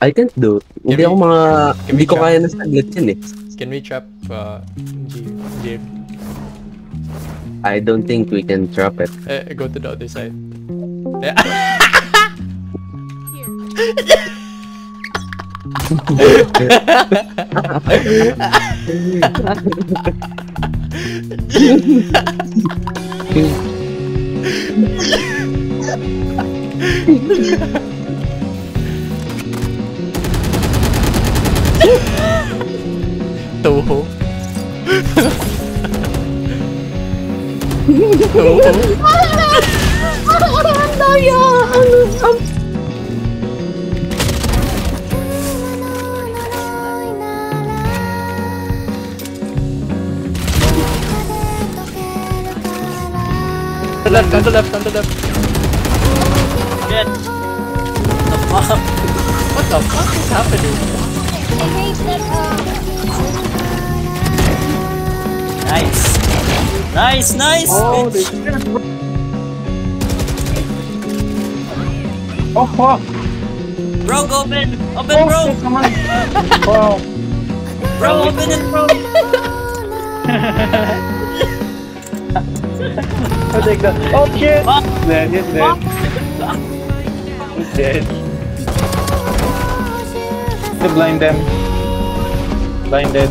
I can't do. Hindi we- ako mga... can Hindi we ko try? kaya na saglit yun eh. Can we trap uh, G Jade? I don't think we can trap it. Uh, go to the other side. Yeah. Toho. Toho. On the left, on the left, on the left. Shit. The fuck? What the fuck is happening? Nice, nice, Oh, bitch. Oh, fuck! Bro, go open. Open, Oh, bro. shit, come on! Wow! Bro, open it, bro. I'll take that. Oh, shit! Fuck. Dead, he's dead. He's dead. To blind them. Blinded.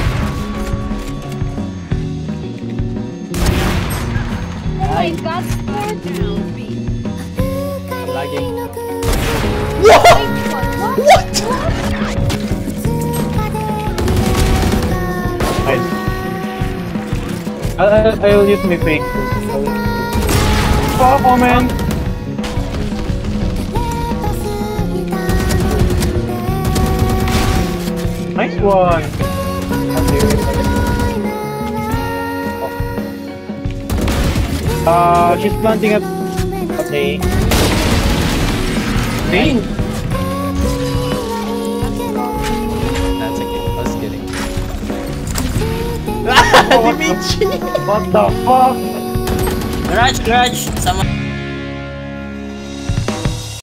Lagging. What? What? Nice. I'll, I'll, use my fake. Oh! Nice one! Uh, she's planting at... Okay. Hey! That's okay. I was kidding. What the fuck? Garage, garage. Sama.